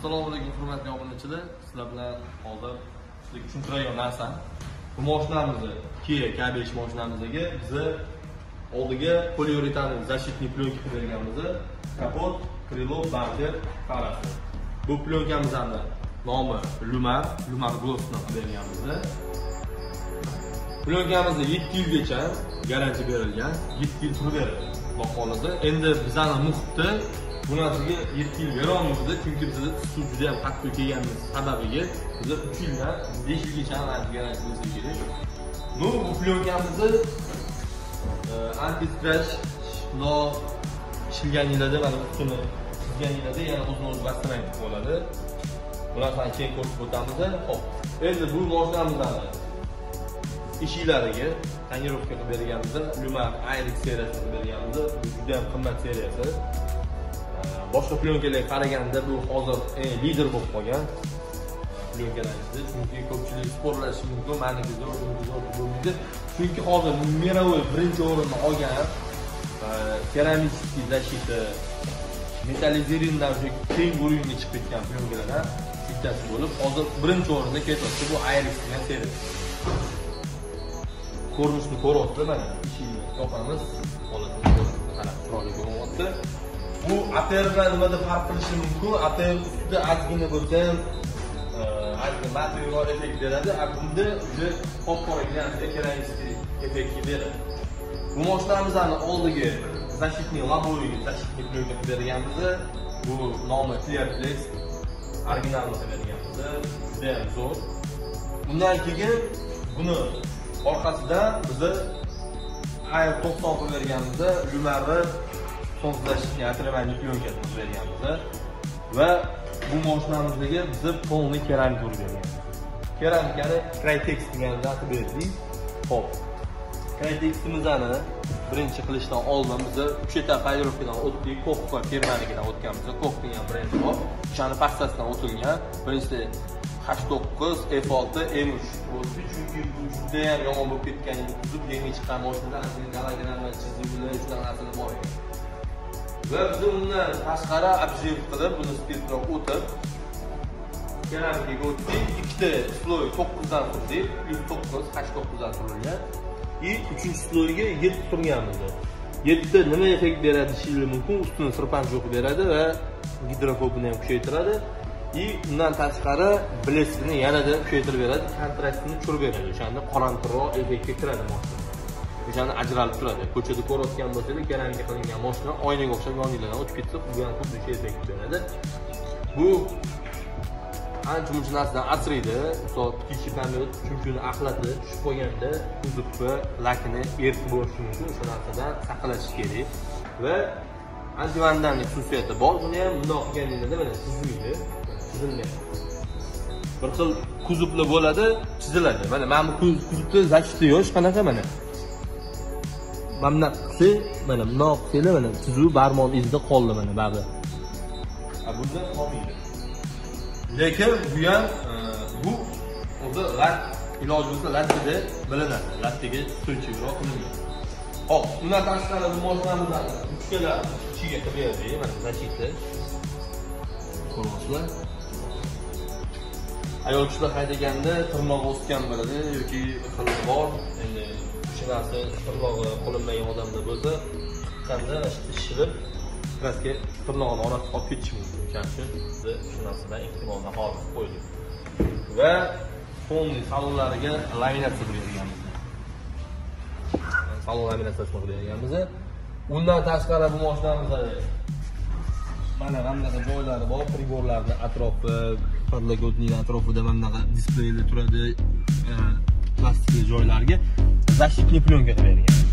assalomu alaykum hurmatli obunachilar. Sizlar bilan hozir sizlarga tushuntiradigan narsa bu moshinamizni kia k5 moshinamizdagi bizni oldiga poliuretan защитный plyonka qilib kapot krilo bamper farasi bu plyonkamizni nomi lumar lumar gloss deb berganmiz plyonkamizni 7 yilgacha garantiya berilgan 7 yil turaveradi xudo xohlasa endi bizani muhitda bu narsaga 7 yil berolmaymiz chunki bizni suv juda ham qattiq kelgani sababiga biza 3 yildan 5 yilgacha garantiya bo'lsa kerak. Ну e, bu plyonkamizni anti scratch no ishilganinglarda mana ustini chizganinglarda yana o'zini o'zi восстановить bo'ladi bu narsani keyin ko'rsatib o'tamiz ho'p. Endi bu moshinamizni eshiklariga tonirovka qilib berganmiz lumak ayrik seriyasi qilib berganmiz bu juda ham qimmat seriyasi. Boshqa plyonkalarga qaraganda bu hozir eng lider bo'lib qolgan. Plyonkalarimizni chunki ko'pchilik sporlashishi mumkin maniki zo'r buniki zo'r bo'lmaydi chunki hozir мировой birinchi o'rinni olgan keramический защита metallizirindan keng уровеньga chiqib ketgan plyonkalardan bittasi bo'lib hozir birinchi o'rinda ketyapti bu ayrik degan ko'rinishni ko'ryapti mana eshikni yopamiz qarab chiroyli ko'rinyapti bu atr bilan nimada farq qilishi mumkin? Atr ustida ozgina bo'lsa ham e, ozgina material effekt beradi a bunda уже qop qora keramический effektni beradi. Bu moshinamizni oldiga защитный лобовый защитный пленка berganmiz bu nomi clearflex originalni berganmiz judayam zo'r. Undan keyin buni orqasidan bizni ayr to'qson qilib berganmiz lumarni солнцезащитный отрывание plyonka qilib berganmiz va bu moshinamizdagi bizni полный keramika urib keramikani kraytex degan zati berdik. Ho'p krayteximizni birinchi qilishdan oldin biz uch etap kodirovkadan o'tdik kox va firmanikidan o'tganmiz. Kox degan brend bor. O'shani pastasidan o'tilgan. Birinchisi h to'qqiz f olti m uch o'tdi chunki bu judayam yomon bo'lib ketgan buzib yangi chiqqan mashinalar gologramma chizuvlar va biz undan tashqari обжив qilib buni spid o'tib keramikaga o'tdik. Ikkita sloy to'qqizdan surdik yuz to'qqiz h to'qqizdan surilgan и uchinchi sloyga yetti surganmiz yetti nima effekt beradi deyishingiz mumkin. Ustini sirpanchoq beradi va gidrofobini ham kuchaytiradi. И undan tashqari bleskni yanada kuchaytirib beradi. Kontrastini tushirib beradi. O'shanda qorong'iroq effektga kiradi moshina o'shani ajralib turadi. Ko'chada ko'rayotgan bo'lsangiz keramika qilingan moshina oynaga o'xshab yoninglardan o'tib ketsa bu ham xuddi shu effekt beradi bu ancha muncha narsadan asraydi misol птичий помет chunki axlati tushib qolganda kuzovni lakini eritib bo'lishi mumkin. O'sha narsadan saqlash kerak. Va antivandanlik xususiyati bor. Buni ham bundoq qilganingizda mana chizilmaydi chizilmaydi bir xil kuzovlar bo'ladi chiziladi. Mana mana bu kuzovni защита yo'q qanaqa mana? Mana bunaqa qilsak mana bundoq qilsanglar mana chizuv barmoqni izida qoldi mana baribir bunda qolmaydi. Lekin bu ham e, bu o'zi lat iloji bo'lsa lattida bilinadi lattaga ustunchiroq qilingan. Hop undan tashqari bu moshinamizni uchkala ichiga qilib berdik mana защита ko'ryapsizlar ayol kishilar haydaganda tirnog'i o'sgan bo'ladi yoki xili bor endi shu tirnog'i qilinmagan odamda bo'lsa chiqqanda shishirib kraska tirnog'ini orasiga olib ketishi mumkin. O'shaning uchun biz shu narsadan ehtimoldan hozir qo'ydik. Va полный salonlariga laminatsiya qilib berganmiz. Salon laminatsiyasini qilib berganmiz undan tashqari bu moshinamizni mana mana bunaqa joylari bor приборlarni atrofi подлокотник atrofida mana bunaqa displeylar turadi e, plastikli joylarga. Защитный plyonka qilib